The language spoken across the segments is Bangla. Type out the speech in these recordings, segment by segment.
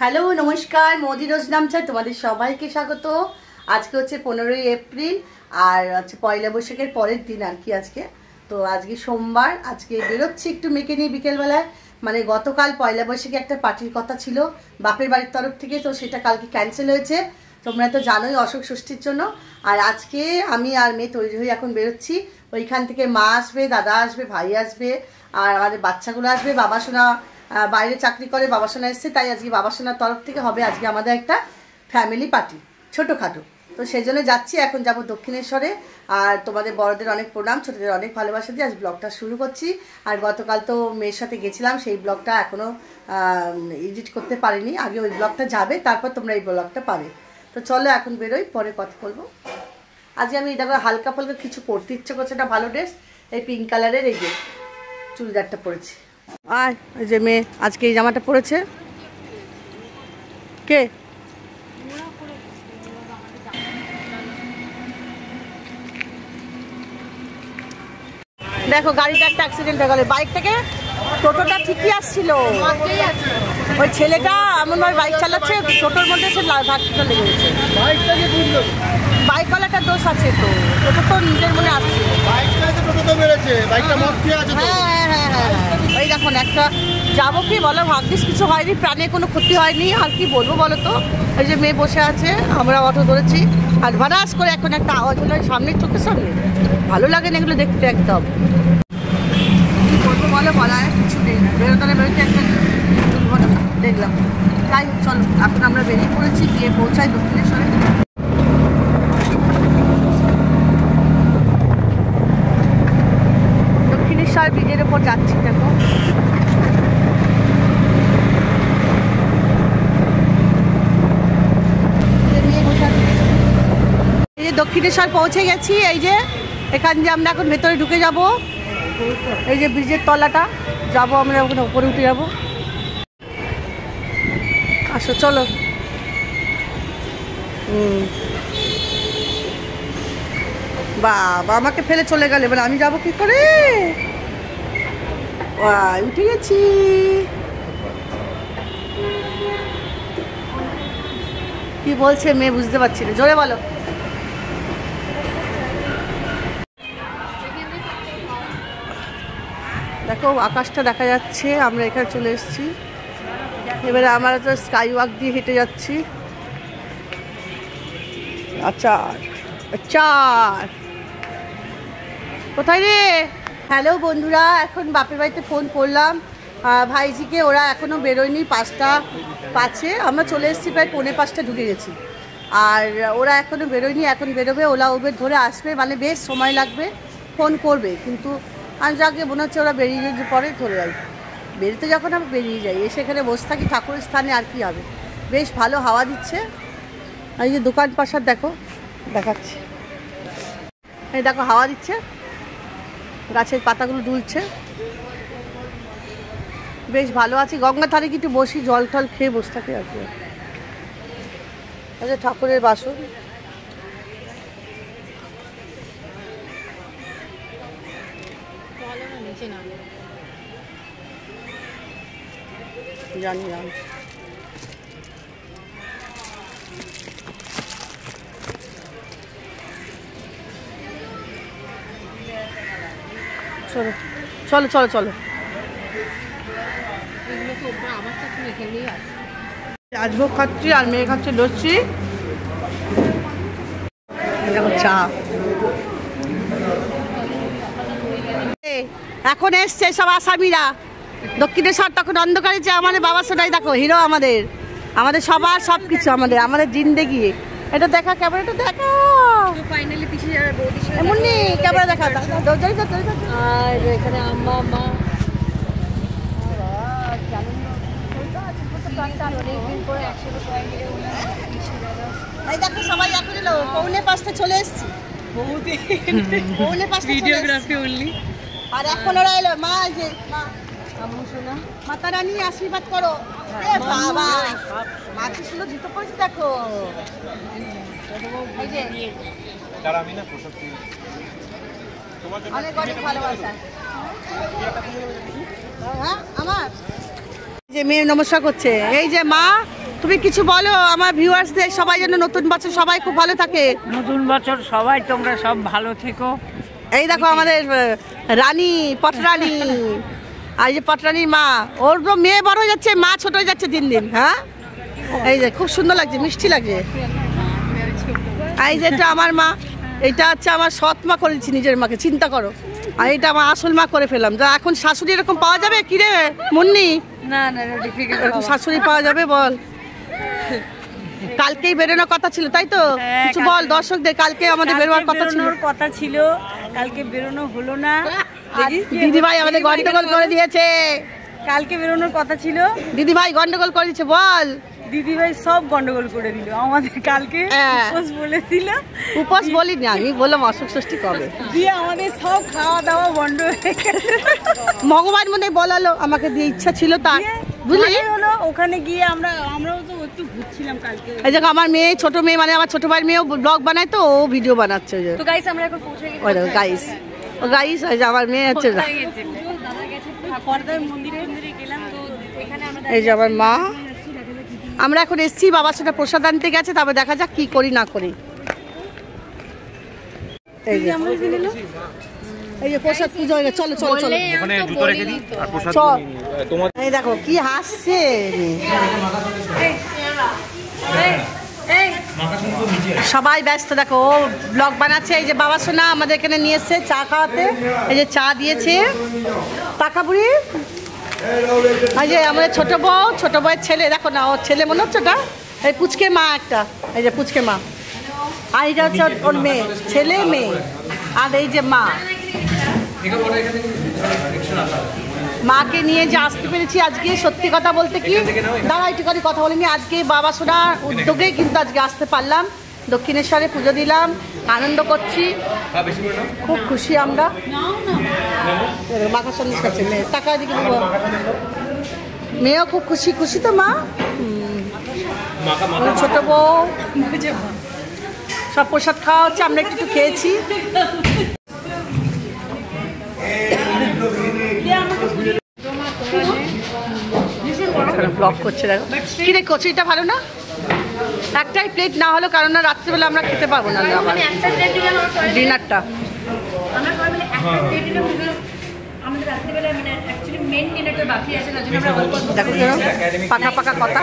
হ্যালো নমস্কার মোদি রোজ নামচায় তোমাদের সবাইকে স্বাগত। আজকে হচ্ছে পনেরোই এপ্রিল আর হচ্ছে পয়লা বৈশাখের পরের দিন আর কি আজকে। তো আজকে সোমবার আজকে বেরোচ্ছি একটু মেকে নিয়ে বিকেলবেলায়। মানে গতকাল পয়লা বৈশাখে একটা পার্টির কথা ছিল বাপের বাড়ির তরফ থেকে তো সেটা কালকে ক্যান্সেল হয়েছে। তোমরা তো জানোই অশোক ষষ্ঠীর জন্য। আর আজকে আমি আর মেয়ে তৈরি হয়ে এখন বেরোচ্ছি। ওইখান থেকে মা আসবে দাদা আসবে ভাই আসবে আর আমাদের বাচ্চাগুলো আসবে বাবা আহ, বাইরে চাকরি করে বাবা সোনা এসছে, তাই আজকে বাবা সোনার তরফ থেকে হবে আজকে আমাদের একটা ফ্যামিলি পার্টি ছোটোখাটো। তো সেই জন্য যাচ্ছি, এখন যাব দক্ষিণেশ্বরে। আর তোমাদের বড়দের অনেক প্রণাম, ছোটদের অনেক ভালোবাসা দিয়ে আজ ব্লগটা শুরু করছি। আর গতকাল তো মেয়ের সাথে গেছিলাম, সেই ব্লগটা এখনও এডিট করতে পারিনি। আগে ওই ব্লগটা যাবে, তারপর তোমরা এই ব্লগটা পাবে। তো চলো এখন বেরোই, পরে কথা বলব। আজকে আমি দেখো হালকা ফালকা কিছু পরতে ইচ্ছে করছে একটা ভালো ড্রেস এই পিঙ্ক কালারের এই যে চুড়িদারটা পরেছি। আর ওই যে মেয়ে আজকে এই জামাটা পরেছে। কে? দেখো, গাড়িটা একটা অ্যাক্সিডেন্ট হয়ে গেল। বাইকটাকে টোটোটা ঠিকই আসছিল। ওই ছেলেটা এমনভাবে বাইক চালাচ্ছে, টোটোর মধ্যে সে ধাক্কা লেগে গেছে। বাইকওয়ালাটার দোষ আছে তো, টোটো তো নিজের মনে আসছে। একটা যাব কি বলো কিছু হয়নি, প্রাণে কোনো ক্ষতি হয়নি, আর কি বলব বলো তো? যে মেয়ে বসে আছে, আমরা অটো ধরেছি, আর করে এখন একটা আওয়াজ সামনের সামনে। ভালো লাগে না এগুলো দেখতে একদম। বলো বলার কিছু নেই বেরোতে বেরোতে একটা দুর্ঘটনা। দেখলাম। হোক চলো, এখন আমরা বেরিয়ে পড়েছি, গিয়ে পৌঁছাই দক্ষিণেশ্বরে। দক্ষিণেশ্বর ব্রিজের ওপর যাচ্ছি, দেখো। দক্ষিণেশ্বর পৌঁছে গেছি, এই যে এখান দিয়ে আমরা এখন ভেতরে ঢুকে যাব। এই যে ব্রিজের তলাটা, যাব আমরা ওখানে, উপরে উঠে যাব। আসো, চলো। হুম। বাবা, আমাকে ফেলে চলে গেল। এবার আমি যাব কি করে? উঠে গেছি। কি বলছে মেয়ে, বুঝতে পারছি না। জোরে বলো। দেখো, আকাশটা দেখা যাচ্ছে, আমরা এখানে চলে এসেছি। এবারে আমরা তো স্কাই ওয়াক দিয়ে হেঁটে যাচ্ছি। আচার আচার কোথায় রে? হ্যালো বন্ধুরা, এখন বাপের বাড়িতে ফোন করলাম। ভাইজিকে, ওরা এখনও বেরোয়নি, পাঁচটা পাচ্ছে আমরা চলে এসেছি প্রায় পৌনে পাঁচটা ঢুকে গেছি। আর ওরা এখনও বেরোয়নি, এখন বেরোবে, ওলা ওবের ধরে আসবে। মানে বেশ সময় লাগবে ফোন করবে। কিন্তু আমি যাকে মনে হচ্ছে ওরা বেরিয়ে গিয়ে পরে চলে যাবে। বেরোতে যখন আমি বেরিয়ে যাই, এসে এখানে বসে থাকি, ঠাকুরের স্থানে আর কি হবে? বেশ ভালো হাওয়া দিচ্ছে। এই যে দোকান পাশার দেখো, দেখাচ্ছি। এই দেখো, হাওয়া দিচ্ছে। গাছের পাতাগুলো দুলছে। বেশ ভালো আছি। গঙ্গা ধারে কি একটু বসি, জল টল খেয়ে বসে থাকি আর কি। ঠাকুরের বাসন। জানি জানি চলো চলো চলো চলো। রাজভোগ খাচ্ছি আর মেয়ে খাচ্ছে এই দেখো চা। এখন এসছে সব আসামিরা। দক্ষিণেশ্বর তখন অন্ধকারে যে আমাদের বাবা সোনাই দেখো হিরো আমাদের। আমাদের সবার সব কিছু আমাদের আমাদের জিন্দেগি। এটা দেখা ক্যামেরাটা দেখা। ফাইনালি পিছিয়ে এমন ক্যামেরা দেখা। আর এখানে আম্মা মা সবাই এখন পৌনে পাঁচটা চলে এসছি। পৌনে পাঁচটা চলে এসছি। ভিডিওগ্রাফি অনলি আর এখন ওরা এলো মা যে মাতা রানী আশীর্বাদ করো বাবা মা কি সুন্দর জুতো পরেছে দেখো অনেক অনেক ভালোবাসা হ্যাঁ আমার যে মেয়ে নমস্কার করছে এই যে মা তুমি কিছু বলো আমার ভিউয়ার্সদের সবাই যেন নতুন বছর সবাই খুব ভালো থাকে নতুন বছর সবাই তোমরা সব ভালো থেকো এই দেখো আমাদের রানী পটরানী। আর এই যে পটরানীর মা ওর তো মেয়ে বড় হয়ে যাচ্ছে মা ছোট হয়ে যাচ্ছে দিন দিন হ্যাঁ? এই যে খুব সুন্দর লাগছে মিষ্টি লাগছে। এই যে এটা আমার মা এটা হচ্ছে আমার সৎ মা করেছি নিজের মাকে চিন্তা করো। আর এটা আমার আসল মা করে ফেলাম যা এখন শাশুড়ি এরকম পাওয়া যাবে? কি রে মুন্নি? না না এরকম শাশুড়ি পাওয়া যাবে বল। কালকেই বেরোনোর কথা ছিল তাই তো? হ্যাঁ, কিছু বল দর্শকদের কালকে আমাদের বেরোবার কথা ছিল। বেরোনোর কথা ছিল। কালকে বেরোনো হলো না। দিদি ভাই আমাদের গন্ডগোল করে দিয়েছে। কালকে বেরোনোর কথা ছিল। দিদি ভাই গন্ডগোল করে দিয়েছে বল। দিদি ভাই সব গন্ডগোল করে দিল। আমাদের কালকে হ্যাঁ। উপোস বলে দিল। উপোস বলিনি আমি বললাম অসুখ ষষ্ঠী কবে। দিয়ে আমাদের সব খাওয়া দাওয়া বন্ধ হয়ে গেল। ভগবান মনে বলালো আমাকে দিয়ে ইচ্ছা ছিল তার বুঝলি? হলো ওখানে গিয়ে আমরা আমরাও তো এই দেখো আমার মেয়ে ছোট মেয়ে মানে আমার ছোট ভাইয়ের মেয়েও ব্লগ বানায় তো ও ভিডিও বানাচ্ছে ওই তো গাইস আমরা এখন পৌঁছে গেছি ওই দেখো গাইস ও গাইস ওই যে আমার মেয়ে হচ্ছে কোথায় গেছে? দাদা গেছে পর্দার মন্দিরে মন্দিরে গেলাম তো এখানে আমরা এই যে আমার মা। আমরা এখন এসছি বাবার সাথে প্রসাদ আনতে গেছে তারপর দেখা যাক কি করি না করি। এই যে। এই যে প্রসাদ পুজো হয়ে চলো চলো চলো। ওখানে জুতো রেখে দিই আর প্রসাদ এই দেখো কি হাসছে। সবাই ব্যস্ত, দেখো, ও ব্লগ বানাচ্ছে। এই যে বাবা সোনা আমাদের এখানে নিয়ে এসছে চা খাওয়াতে। এই যে চা দিয়েছে। টাকা বুড়ি? এই যে আমাদের ছোট বউ, ছোট বউয়ের ছেলে। দেখো না, ওর ছেলে মনে হচ্ছে ওটা? এই পুচকে মা একটা। এই যে পুচকে মা। আর এটা হচ্ছে ওর মেয়ে। ছেলে, মেয়ে। আর এই যে মা। মাকে নিয়ে যে আসতে পেরেছি আজকে সত্যি কথা বলতে কি? দাঁড়া একটুখানি কথা বলিনি আজকে বাবা সোনার উদ্যোগে কিন্তু আজকে আসতে পারলাম। দক্ষিণেশ্বরে পুজো দিলাম আনন্দ করছি। খুব খুশি আমরা। মাখা সন্দেশ খাচ্ছে মেয়ে টাকা দিকে মেয়েও খুব খুশি খুশি তো মা। ছোট বউ। সব প্রসাদ খাওয়া হচ্ছে আমরা একটু একটু খেয়েছি। ব্লক করছে দেখো কি রে কচুরিটা ভালো না একটাই প্লেট না হলো কারণ না রাত্রিবেলা আমরা খেতে পারবো না আবার একটা প্লেট দিলে আমার পরে ডিনারটা আমরা সবাই মিলে একটা প্লেট দিলে because আমাদের রাত্রিবেলায় মানে অ্যাকচুয়ালি মেন ডিনারটা বাকি আছে না জন্য আমরা অল্প অল্প দেখো কেন পাকা পাকা কথা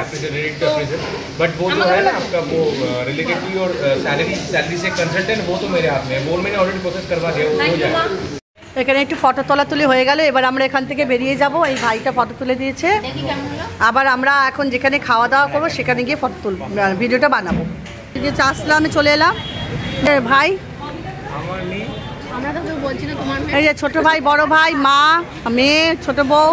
बट वो जो है ना आपका वो related to your salary salary से कंसल्टेंट वो तो मेरे हाथ में है वो मैंने ऑलरेडी प्रोसेस करवा दिया वो থ্যাংক हो ইউ মা जाएगा এখানে একটু ফটো তোলাতুলি হয়ে গেল এবার আমরা এখান থেকে বেরিয়ে যাব। এই ভাইটা ফটো তুলে দিয়েছে। আবার আমরা এখন যেখানে খাওয়া দাওয়া করব সেখানে গিয়ে ফটো তুলব ভিডিওটা বানাবো। এই যে আসলামে চলে এলাম। ভাই? এই যে ছোট ভাই বড় ভাই মা মেয়ে ছোট বউ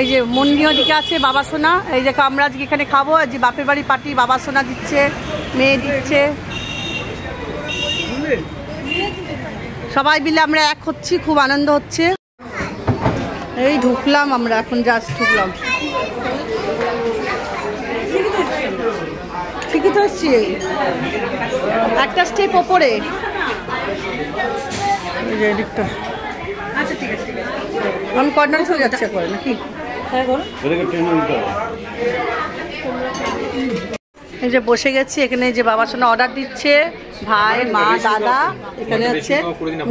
এই যে মন্দির দিকে আছে বাবা সোনা। এই যে আমরা আজকে এখানে খাব যে বাপের বাড়ি পার্টি বাবা সোনা দিচ্ছে মেয়ে দিচ্ছে। সবাই মিলে আমরা এক হচ্ছি খুব আনন্দ হচ্ছে। এই ঢুকলাম আমরা এখন জাস্ট ঢুকলাম। ঠিকই তো এসছি। একটা স্টেপ ওপরে। এই যে এদিকটা। আচ্ছা ঠিক আছে ঠিক আছে। আমি কর্নার চলে যাচ্ছি নাকি? এই যে বসে গেছি এখানে যে বাবার সঙ্গে অর্ডার দিচ্ছে। ভাই মা দাদা এখানে হচ্ছে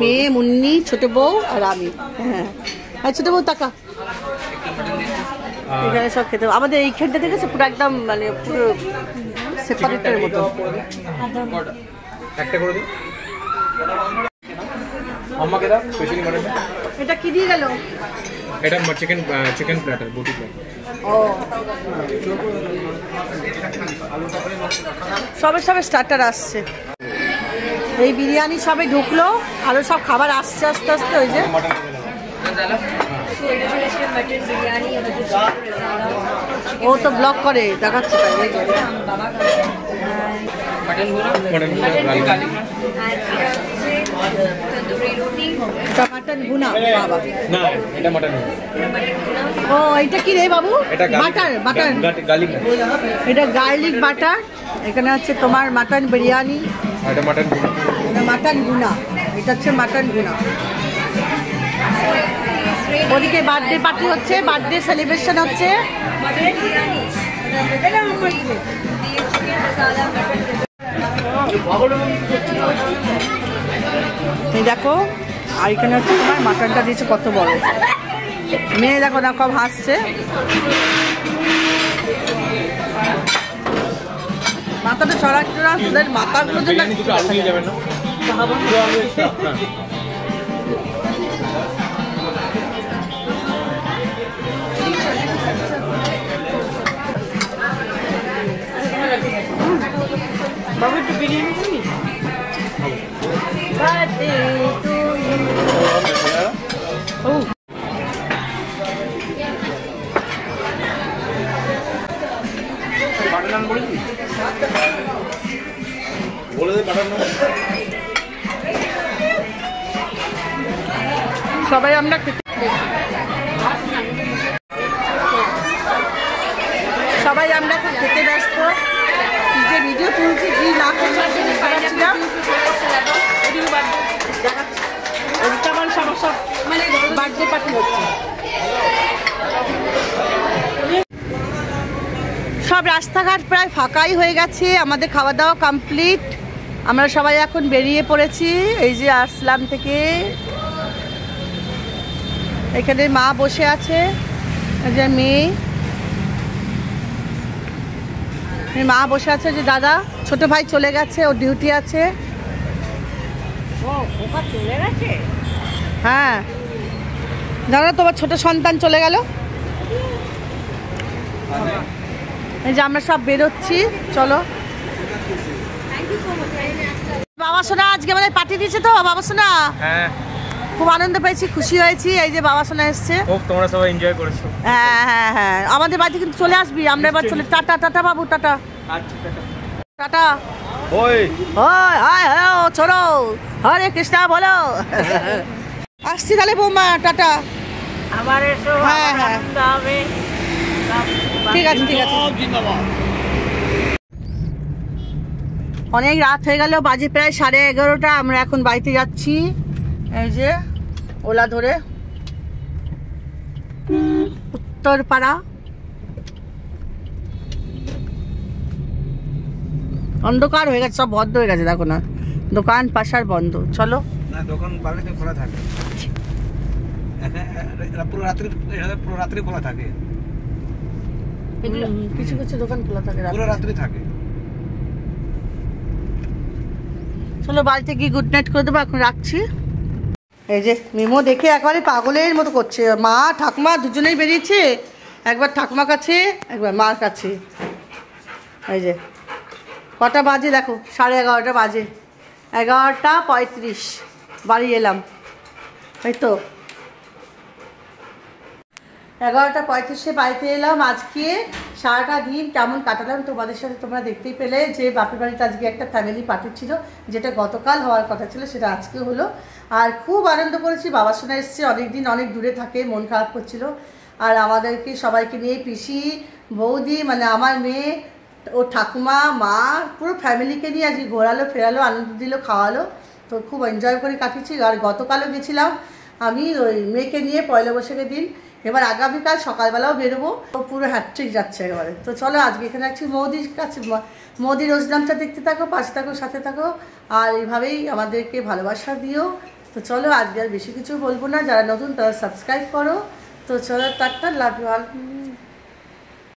মেয়ে মুন্নি ছোট বউ আর আমি। হ্যাঁ। আর ছোট বউ টাকা এখানে সব খেতে। আমাদের এইখানটা দেখেছে পুরো একদম মানে পুরো সেপারেটের মতো। একটা করে দিই আম্মাকে দাও স্পেশালি মাটন এটা কি দিয়ে গেল? এটা চিকেন চিকেন প্ল্যাটার বুটি প্ল্যাটার ও। সবে সবে স্টার্টার আসছে। এই বিরিয়ানি সবে ঢুকলো, আরও সব খাবার আসছে আস্তে আস্তে, ওই যে। ও তো ব্লক করে, দেখাচ্ছে ও, এটা কি রে বাবু? এটা গার্লিক এখানে হচ্ছে তোমার মাটন বিরিয়ানি। মাটন গুনা। এটা হচ্ছে মাটন গুনা। ওদিকে বার্থডে পার্টি হচ্ছে বার্থডে সেলিব্রেশন হচ্ছে। দেখো, আর এখানে হচ্ছে তোমার মাটনটা দিয়েছে কত বড়। মেয়ে দেখো না কব হাসছে। মাথাটা চড়া চড়া মাথাগুলো যেন বিরিয়ানি দুটো আলু দিয়ে রাস্তাঘাট প্রায় ফাঁকাই হয়ে গেছে আমাদের খাওয়া দাওয়া কমপ্লিট আমরা সবাই এখন বেরিয়ে পড়েছি এই যে আসলাম থেকে। এখানে মা বসে আছে যে মেয়ে। মা বসে আছে যে দাদা। ছোট ভাই চলে গেছে ওর ডিউটি আছে। ও চলে গেছে? হ্যাঁ। দাদা তোমার ছোট সন্তান চলে গেল? এই যে আমরা সব বেরোচ্ছি চলো। বাবা সোনা আজকে আমাদের পাঠিয়ে দিয়েছে তো বাবা সোনা? হ্যাঁ। খুব আনন্দ পেয়েছি খুশি হয়েছি এই যে বাবা সোনা এসছে। তোমরা সবাই এনজয় করেছ। হ্যাঁ হ্যাঁ হ্যাঁ। আমাদের বাড়িতে কিন্তু চলে আসবি আমরা এবার চলে টাটা টাটা বাবু টাটা। আচ্ছা টাটা। ওই। ওই হায় হ্যালো ছোড়ো হরে কৃষ্ণা বলো। আসছি তাহলে বৌমা টাটা। আবার এসো হ্যাঁ, হ্যাঁ। আনন্দ হবে ঠিক আছে। ঠিক আছে অনেক রাত হয়ে গেল বাজে প্রায় সাড়ে এগারোটা আমরা এখন বাড়িতে যাচ্ছি। এই যে ওলা ধরে। উত্তরপাড়া। অন্ধকার হয়ে গেছে সব বন্ধ হয়ে গেছে দেখো না। দোকান পাশার বন্ধ। চলো। না দোকান খোলা থাকে। পুরো রাত্রি পুরো রাত্রি খোলা থাকে। এগুলো কিছু কিছু দোকান খোলা থাকে। পুরো রাত্রি থাকে। চলো বাড়িতে গিয়ে গুড নাইট করে দেবো এখন রাখছি। এই যে মিমো দেখে একবারে পাগলের মতো করছে। মা ঠাকুমা দুজনেই বেরিয়েছে। একবার ঠাকুমা কাছে একবার মার কাছে। এই যে কটা বাজে দেখো? সাড়ে এগারোটা বাজে। এগারোটা পঁয়ত্রিশ। বাড়ি এলাম। এই তো। এগারোটা পঁয়ত্রিশে বাড়িতে এলাম। আজকে সারাটা দিন কেমন কাটালাম তোমাদের সাথে তোমরা দেখতেই পেলে যে বাপের বাড়িতে আজকে একটা ফ্যামিলি পার্টি ছিল, যেটা গতকাল হওয়ার কথা ছিল, সেটা আজকে হলো। আর খুব আনন্দ করেছি বাবার সঙ্গে এসছে, অনেকদিন অনেক দূরে থাকে, মন খারাপ করছিল। আর আমাদেরকে সবাইকে নিয়ে পিসি, বৌদি মানে আমার মেয়ে, ও ঠাকুমা, মা, পুরো ফ্যামিলিকে নিয়ে আজকে ঘোরালো, ফেরালো, আনন্দ দিল, খাওয়ালো। তো খুব এনজয় করে কাটিয়েছি। আর গতকালও গেছিলাম আমি ওই মেয়েকে নিয়ে পয়লা বৈশাখের দিন। এবার আগামীকাল সকালবেলাও বেরোবো। পুরো হ্যাট্রিক যাচ্ছে একেবারে। তো চলো, আজকে এখানে আছি মোদির কাছে। মোদি রোজনামটা দেখতে থাকো, পাশে থাকো, সাথে থাকো, আর এইভাবেই আমাদেরকে ভালোবাসা দিও। তো চলো, আজকে আর বেশি কিছু বলব না। যারা নতুন, তারা সাবস্ক্রাইব করো। তো চলো, টাটা লাভ